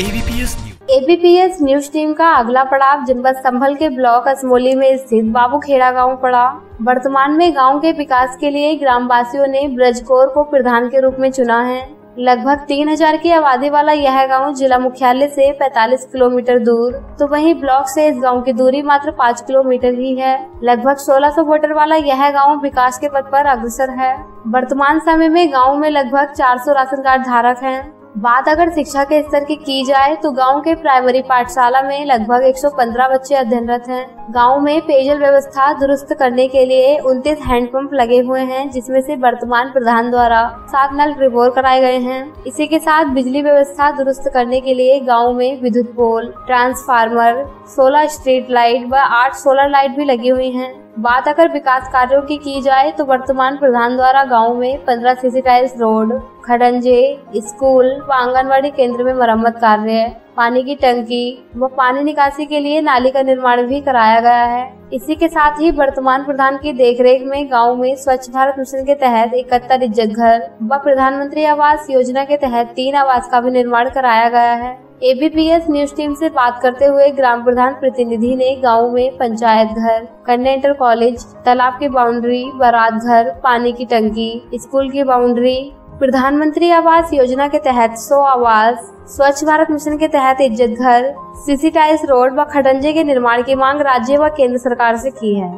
ABPS ABPS news team का अगला पड़ाव जनपद संभल के ब्लॉक असमोली में स्थित बाबू खेड़ा गाँव पड़ा। वर्तमान में गाँव के विकास के लिए ग्रामवासियों ने ब्रजकोर को प्रधान के रूप में चुना है। लगभग तीन हज़ार की आबादी वाला यह गाँव जिला मुख्यालय से 45 किलोमीटर दूर। तो वहीं ब्लॉक से इस गाँव की दूरी मात्र 5 किलोमीटर ही है। लगभग 1600 वोटर वाला यह गाँव विकास के पद पर अग्रसर है। वर्तमान समय में गाँव में लगभग 400 राशन कार्ड धारक हैं। बात अगर शिक्षा के स्तर की की जाए तो गाँव के प्राइमरी पाठशाला में लगभग 115 बच्चे अध्ययनरत हैं। गाँव में पेयजल व्यवस्था दुरुस्त करने के लिए उनतीस हैंडपंप लगे हुए हैं, जिसमें से वर्तमान प्रधान द्वारा सात नल रिपोर कराए गए हैं इसी के साथ बिजली व्यवस्था दुरुस्त करने के लिए गाँव में विद्युत पोल, ट्रांसफार्मर सोलह स्ट्रीट लाइट व आठ सोलर लाइट भी लगी हुई है बात अगर विकास कार्यों की की जाए तो वर्तमान प्रधान द्वारा गाँव में पंद्रह सीसी टाइल्स रोड खड़ंजे, स्कूल व आंगनबाड़ी केंद्र में मरम्मत कार्य पानी की टंकी व पानी निकासी के लिए नाली का निर्माण भी कराया गया है। इसी के साथ ही वर्तमान प्रधान की देखरेख में गाँव में स्वच्छ भारत मिशन के तहत इकहत्तर इज़्ज़त घर व प्रधानमंत्री आवास योजना के तहत तीन आवास का भी निर्माण कराया गया है। एबीपीएस न्यूज़ टीम से बात करते हुए ग्राम प्रधान प्रतिनिधि ने गाँव में पंचायत घर, कन्या इंटर कॉलेज, तालाब की बाउंड्री बारात घर, पानी की टंकी, स्कूल की बाउंड्री प्रधानमंत्री आवास योजना के तहत 100 आवास, स्वच्छ भारत मिशन के तहत इज़्ज़त घर सीसी टाइल्स रोड व खडंजे के निर्माण की मांग राज्य व केंद्र सरकार से की है।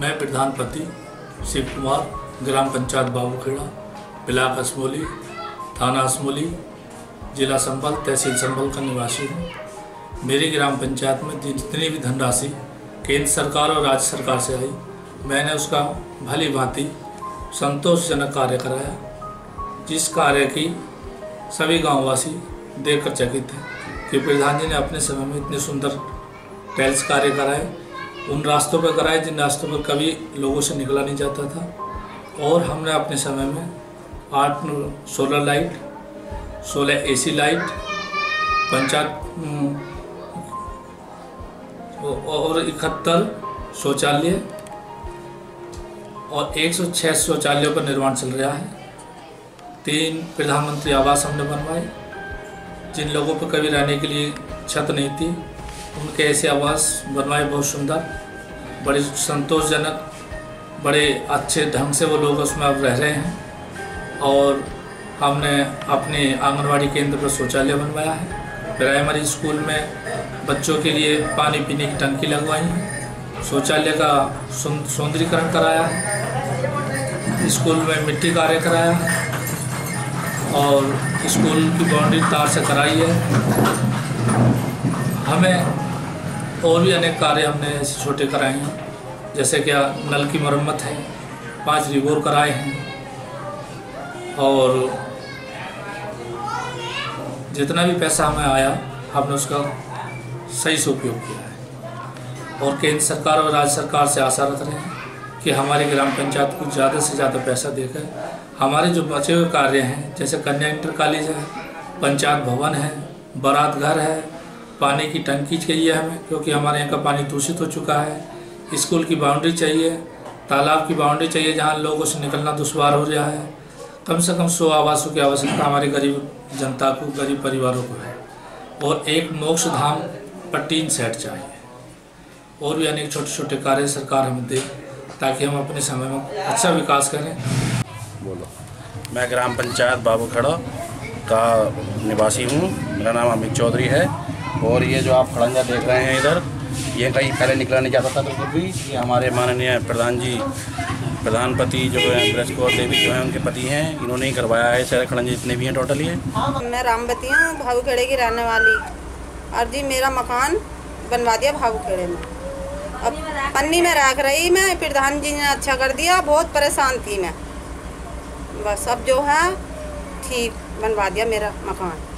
मैं प्रधानपति शिव कुमार, ग्राम पंचायत बाबूखेड़ा ब्लाक असमोली, थाना असमोली, जिला संबल तहसील संबल का निवासी हूँ। मेरी ग्राम पंचायत में जितनी भी धनराशि केंद्र सरकार और राज्य सरकार से आई, मैंने उसका भली भांति संतोषजनक कार्य कराया जिस कार्य की सभी गांववासी देखकर चकित थे कि प्रधान जी ने अपने समय में इतने सुंदर टाइल्स कार्य कराए, उन रास्तों पर कराए, जिन रास्तों पर कभी लोगों से निकला नहीं जाता था। और हमने अपने समय में आठ सोलर लाइट सोलह एसी लाइट पंचायत और इकहत्तर शौचालय और 106 शौचालयों का निर्माण चल रहा है। तीन प्रधानमंत्री आवास हमने बनवाए, जिन लोगों पर कभी रहने के लिए छत नहीं थी, उनके ऐसे आवास बनवाए बहुत सुंदर, बड़े संतोषजनक, बड़े अच्छे ढंग से वो लोग उसमें अब रह रहे हैं। और हमने अपने आंगनवाड़ी केंद्र पर शौचालय बनवाया है। प्राइमरी स्कूल में बच्चों के लिए पानी पीने की टंकी लगवाई है। शौचालय का सौंदर्यकरण कराया, स्कूल में मिट्टी कार्य कराया और स्कूल की बाउंड्री तार से कराई है। हमें और भी अनेक कार्य हमने ऐसे छोटे कराए हैं, जैसे क्या नल की मरम्मत है, पाँच रिबोर कराए हैं और जितना भी पैसा हमें आया, हमने उसका सही से उपयोग किया। और केंद्र सरकार और राज्य सरकार से आशा रख रहे हैं कि हमारे ग्राम पंचायत को ज़्यादा से ज़्यादा पैसा देकर हमारे जो बचे हुए कार्य हैं, जैसे कन्या इंटर कॉलेज है, पंचायत भवन है, बारात घर है, पानी की टंकी चाहिए हमें, क्योंकि हमारे यहाँ का पानी दूषित हो चुका है। स्कूल की बाउंड्री चाहिए, तालाब की बाउंड्री चाहिए, जहाँ लोगों से निकलना दुशवार हो रहा है। कम से कम सौ आवासों की आवश्यकता हमारे गरीब जनता को, गरीब परिवारों को है। और एक मोक्ष धाम पर टीन सेट चाहिए। और भी अनेक छोटे छोटे कार्य सरकार हमें दे ताकि हम अपने समय में अच्छा विकास करें। बोलो। मैं ग्राम पंचायत बाबू खड़ा का निवासी हूँ। मेरा नाम अमित चौधरी है। और ये जो आप खड़ंजा देख रहे हैं इधर ये कहीं पहले निकला नहीं जाता था तो फिर भी ये हमारे माननीय प्रधान जी प्रधानपति जो है ब्रज कौर देवी जो है उनके पति हैं। इन्होंने ही करवाया है सारे खड़ंजे जितने भी हैं टोटल। ये मैं रामवती हूँ भागू खेड़े की रहने वाली। और जी मेरा मकान बनवा दिया भागू खेड़े में अब पन्नी में रख रही मैं प्रधान जी ने अच्छा कर दिया, बहुत परेशान थी मैं। बस अब जो है, ठीक, बनवा दिया मेरा मकान।